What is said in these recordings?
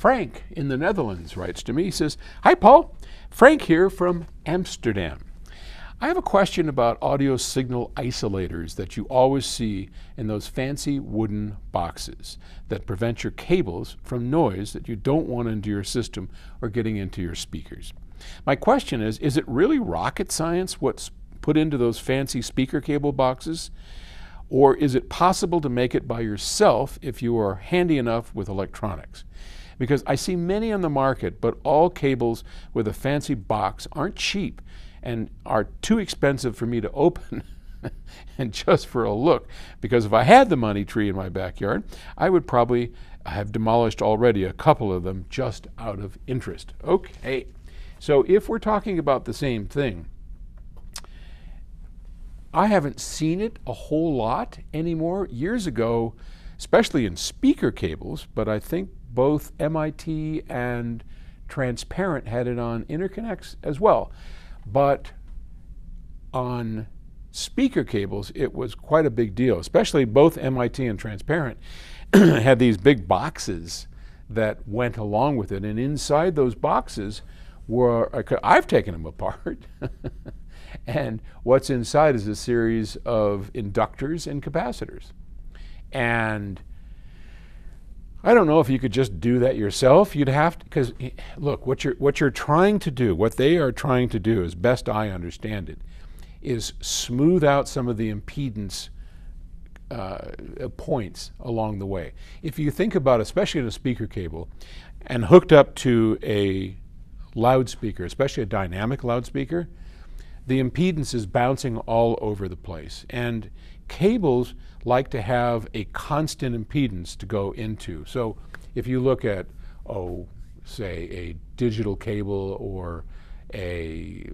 Frank in the Netherlands writes to me. He says, Hi, Paul. Frank here from Amsterdam. I have a question about audio signal isolators that you always see in those fancy wooden boxes that prevent your cables from noise that you don't want into your system or getting into your speakers. My question is Is it really rocket science what's put into those fancy speaker cable boxes? Or is it possible to make it by yourself if you are handy enough with electronics? Because I see many on the market, but all cables with a fancy box aren't cheap and are too expensive for me to open and just for a look. Because if I had the money tree in my backyard, I would probably have demolished already a couple of them just out of interest. Okay, so if we're talking about the same thing, I haven't seen it a whole lot anymore. Years ago, especially in speaker cables, but I think both MIT and Transparent had it on interconnects as well. But on speaker cables, it was quite a big deal, especially both MIT and Transparent had these big boxes that went along with it. And inside those boxes were, I've taken them apart. and what's inside is a series of inductors and capacitors. And I don't know if you could just do that yourself. You'd have to, because look, what you're what you're trying to do, what they are trying to do, as best I understand it, is smooth out some of the impedance uh, points along the way. If you think about, especially in a speaker cable, and hooked up to a loudspeaker, especially a dynamic loudspeaker, the impedance is bouncing all over the place, and cables like to have a constant impedance to go into. So if you look at, oh, say a digital cable or a,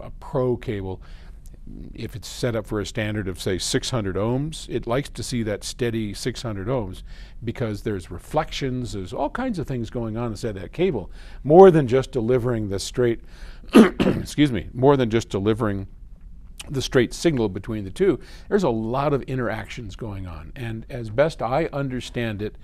uh, a pro cable, if it's set up for a standard of say 600 ohms, it likes to see that steady 600 ohms because there's reflections, there's all kinds of things going on inside that cable, more than just delivering the straight, excuse me, more than just delivering the straight signal between the two, there's a lot of interactions going on. And as best I understand it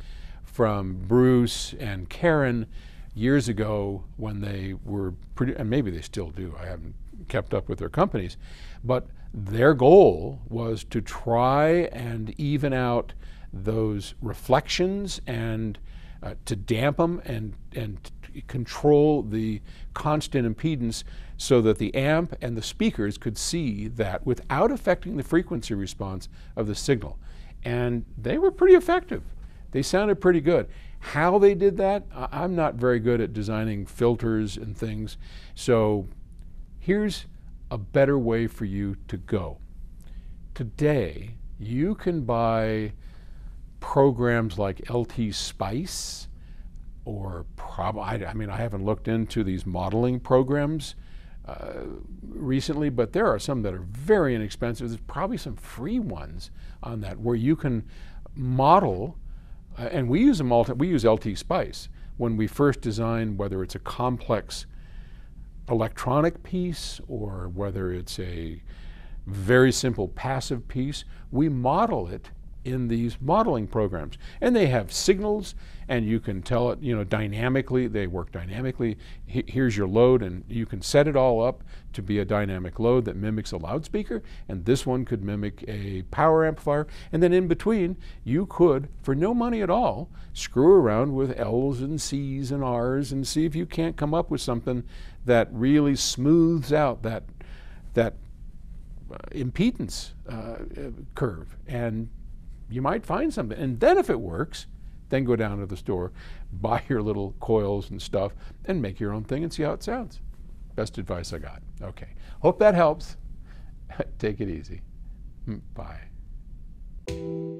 from Bruce and Karen years ago when they were pretty, and maybe they still do, I haven't kept up with their companies, but their goal was to try and even out those reflections and uh, to dampen and, and control the constant impedance so that the amp and the speakers could see that without affecting the frequency response of the signal. And they were pretty effective. They sounded pretty good. How they did that, I'm not very good at designing filters and things. So here's a better way for you to go. Today, you can buy programs like LT Spice or prob I, I mean I haven't looked into these modeling programs uh, recently, but there are some that are very inexpensive. There's probably some free ones on that where you can model, uh, and we use a multi, we use LT Spice when we first design whether it's a complex electronic piece or whether it's a very simple passive piece, we model it in these modeling programs. And they have signals, and you can tell it, you know, dynamically, they work dynamically. here's your load, and you can set it all up to be a dynamic load that mimics a loudspeaker, and this one could mimic a power amplifier. And then in between, you could, for no money at all, screw around with L's and C's and R's and see if you can't come up with something that really smooths out that, that uh, impedance uh, curve. And you might find something. And then if it works, then go down to the store, buy your little coils and stuff, and make your own thing and see how it sounds. Best advice I got. Okay. Hope that helps. Take it easy. Hmm, bye.